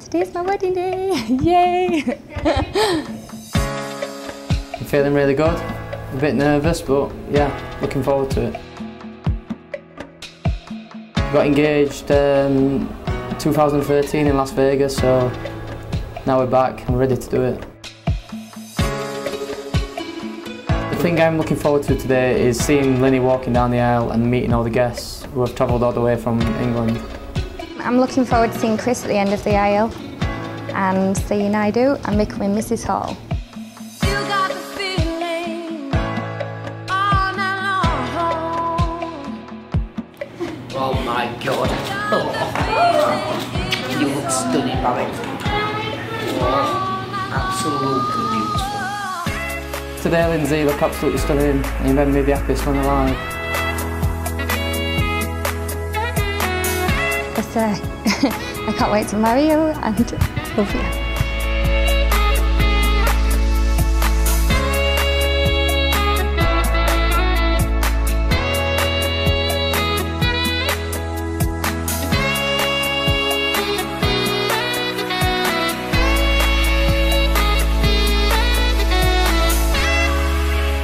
Today's my wedding day, yay! I'm feeling really good, a bit nervous but yeah, looking forward to it. Got engaged um, 2013 in Las Vegas so now we're back and ready to do it. The thing I'm looking forward to today is seeing Linny walking down the aisle and meeting all the guests who have travelled all the way from England. I'm looking forward to seeing Chris at the end of the aisle and seeing I do and becoming Mrs Hall. Oh my god. you look stunning, Barry. Oh, absolutely beautiful. Today Lindsay, you look absolutely stunning and you made me the happiest one alive. But, uh, I can't wait to marry you and love you.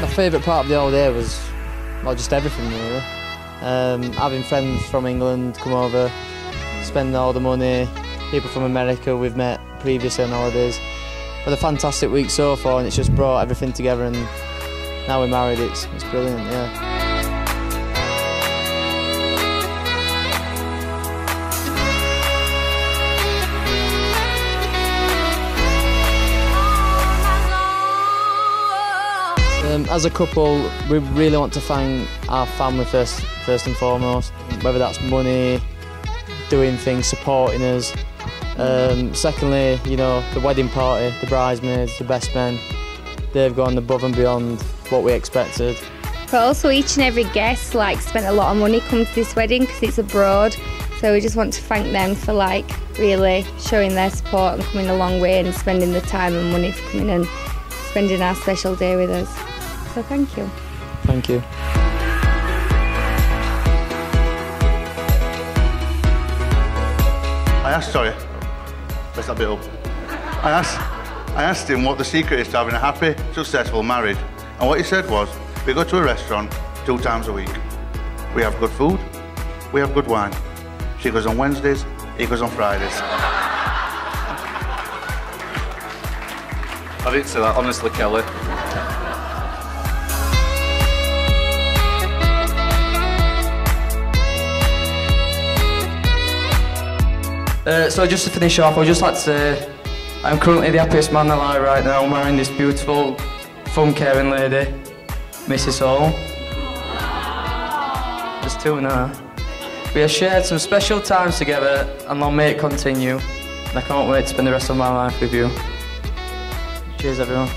My favourite part of the whole day was, well, just everything really. Um, having friends from England come over, spend all the money, people from America we've met previously on holidays. But a fantastic week so far and it's just brought everything together and now we're married, it's, it's brilliant, yeah. Um, as a couple, we really want to thank our family first, first and foremost. Whether that's money, doing things, supporting us. Um, secondly, you know, the wedding party, the bridesmaids, the best men. They've gone above and beyond what we expected. But also each and every guest like spent a lot of money coming to this wedding because it's abroad. So we just want to thank them for like really showing their support and coming a long way and spending the time and money for coming and spending our special day with us. So thank you. Thank you. I asked, sorry, press that bit up. I asked, I asked him what the secret is to having a happy, successful marriage. And what he said was, we go to a restaurant two times a week. We have good food, we have good wine. She goes on Wednesdays, he goes on Fridays. I didn't say that, honestly, Kelly. Uh, so just to finish off, I'd just like to say I'm currently the happiest man alive right now, marrying this beautiful, fun, caring lady, Mrs. Hall. Just two and a half. We have shared some special times together and long may it continue. And I can't wait to spend the rest of my life with you. Cheers everyone.